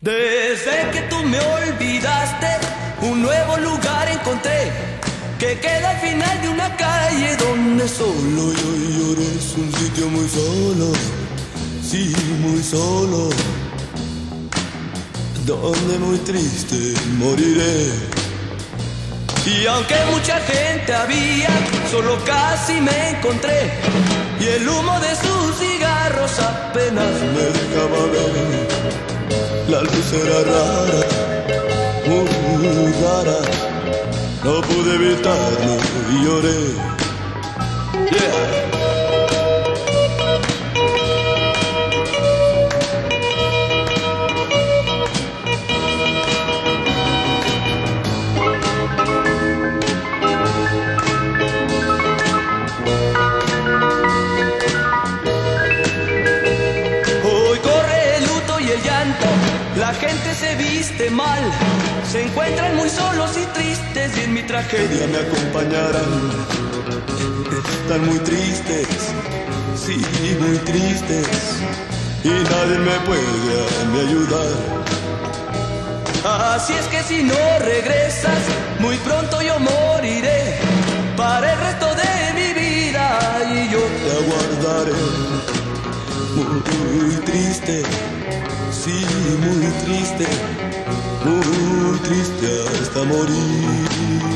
Desde que tú me olvidaste, un nuevo lugar encontré que queda al final de una calle donde solo yo lloré. Es un sitio muy solo, sí, muy solo, donde muy triste moriré. Y aunque mucha gente había, solo casi me encontré. Y el humo de sus cigarros apenas me dejaba ver. La luz era rara, muy rara. No pude evitarlo y lloré. La gente se viste mal, se encuentran muy solos y tristes y en mi tragedia me acompañarán. Están muy tristes, sí, muy tristes, y nadie me puede mí ayudar. Así es que si no regresas, muy pronto yo moriré para el resto de mi vida y yo te aguardaré muy triste, sí, muy triste, muy triste hasta morir.